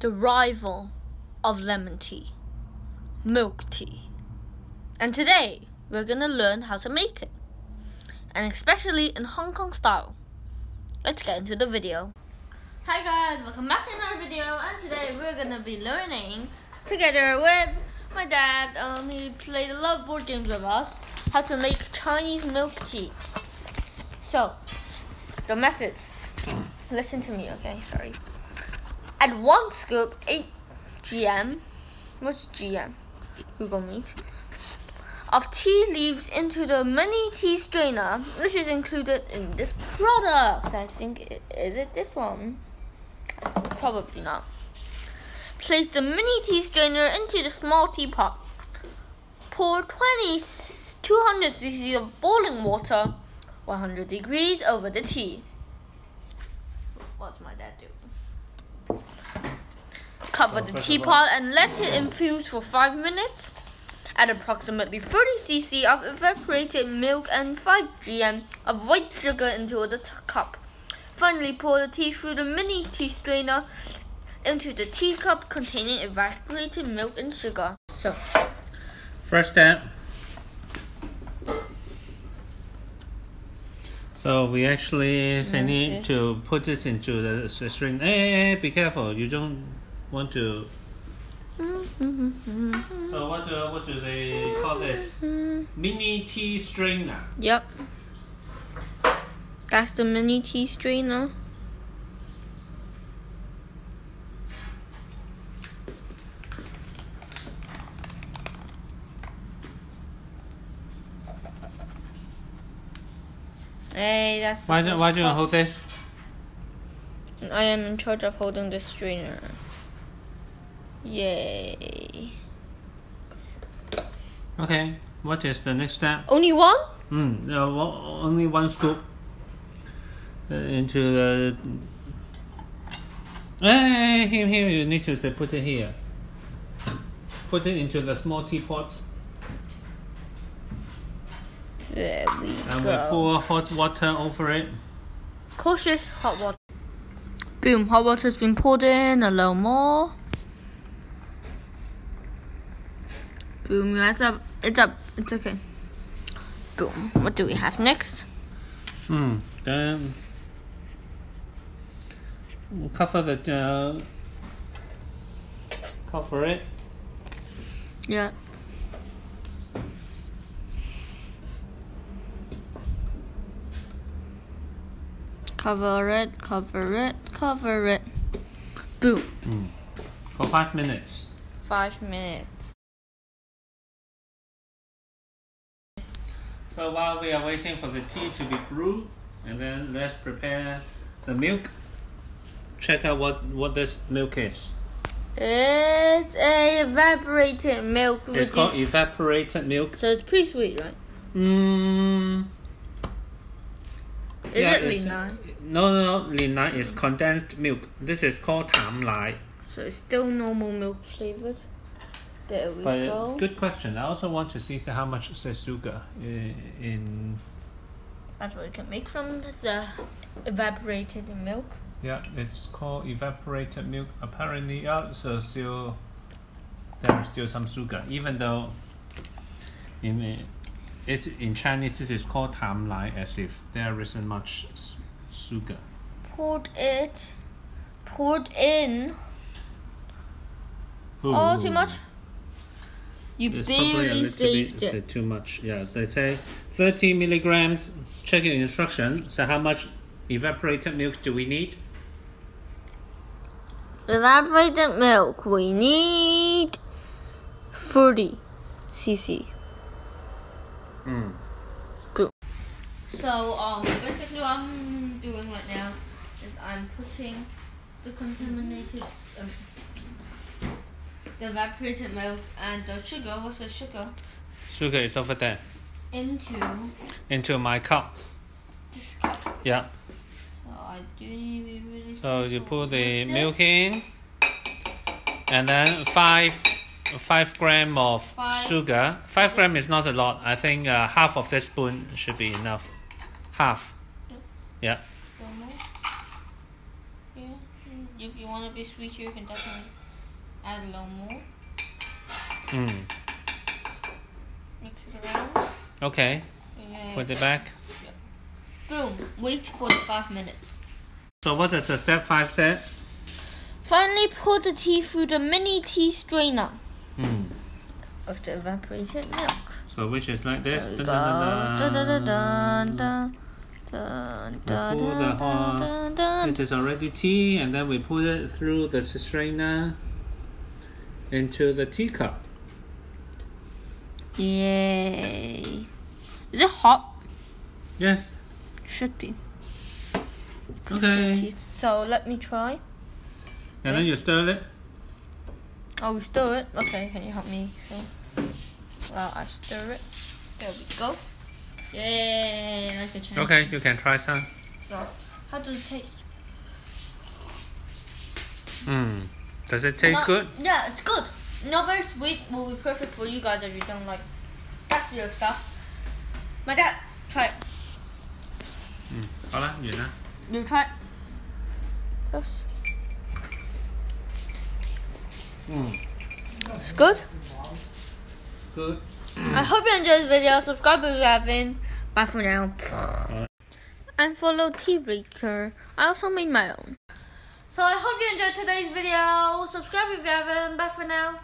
the rival of lemon tea, milk tea. And today we're gonna learn how to make it, and especially in Hong Kong style. Let's get into the video. Hi guys, welcome back to another video, and today we're gonna be learning together with my dad. Um, he played a lot of board games with us. How to make Chinese milk tea. So, the methods. Listen to me, okay? Sorry. Add one scoop, 8 GM. What's GM? Google Meet. Of tea leaves into the mini tea strainer, which is included in this product. I think, is it this one? Probably not. Place the mini tea strainer into the small teapot. Pour 20 200 cc of boiling water, 100 degrees over the tea. What's my dad doing? Cover the teapot and let it infuse for 5 minutes. Add approximately 30 cc of evaporated milk and 5 gm of white sugar into the cup. Finally, pour the tea through the mini tea strainer into the teacup containing evaporated milk and sugar. So, first step. So we actually need to put this into the string. Hey, hey, hey, be careful! You don't want to. so what do what do they call this? Mini tea strainer. Yep. That's the mini tea strainer. Hey, that's why do why do you hold this? I am in charge of holding the strainer. Yay. Okay, what is the next step? Only one? Hmm, uh, only one scoop uh, into the. Hey, here, here, you need to say, put it here. Put it into the small teapot. There we and go. we pour hot water over it. Cautious hot water. Boom, hot water's been poured in, a little more. Boom, that's up. It's up. It's okay. Boom. What do we have next? Hmm. Then we'll cover the uh, cover it. Yeah. Cover it, cover it, cover it. Boom. Mm. For five minutes. Five minutes. So while we are waiting for the tea to be brewed, and then let's prepare the milk. Check out what, what this milk is. It's a evaporated milk. It's called evaporated milk. So it's pretty sweet, right? Mmm. Is yeah, it Linai? No, no, no. Linai is condensed milk. This is called Tam Lai. So it's still normal milk flavored. There we but uh, go. Good question. I also want to see how much is the sugar uh, in. That's what we can make from the evaporated milk. Yeah, it's called evaporated milk. Apparently, yeah, so still there is still some sugar, even though in uh, it in Chinese it is called tam lai, as if there isn't much sugar. Poured it, poured in. Ooh. Oh, too much. You it's barely saved bit, it. Too much. Yeah, they say 30 milligrams. Check the instruction. So how much evaporated milk do we need? Evaporated milk, we need 30 cc. Mm. Cool. So um, basically, what I'm doing right now is I'm putting the contaminated, um, the evaporated milk and the sugar. What's the sugar? Sugar is over there. Into. Into my cup. This cup. Yeah. So I do need to be really. So you put the milk in, and then five five gram of five. sugar. Five gram is not a lot. I think uh, half of this spoon should be enough. Half. Yeah. if you want to be sweet, you can definitely add a little more. Mm. Mix it around. Okay. Put it back. Yep. Boom. Wait for five minutes. So what does the step five say? Finally, pour the tea through the mini tea strainer Mm. of the evaporated milk. So which is like this. Dun, dun, Dun, We pour the whole-. This is already tea, and then we put it through the strainer into the teacup. Yay. Is it hot? Yes. Should be. Okay. So let me try. And then you stir it. Oh, we stir it. Okay, can you help me? Sure. Well, I stir it. There we go. Yay! Like a. Okay, you can try some. So, how does it taste? Mm. Does it taste Not- good? Yeah, it's good. Not very sweet. Will be perfect for you guys if you don't like that's your stuff. My dad, try it. 好啦，完啦。 You try it. First. Mm. It's good. Good. I hope you enjoyed this video. Subscribe if you haven't. Bye for now. And follow Tea Breaker. I also made my own. So I hope you enjoyed today's video. Subscribe if you haven't. Bye for now.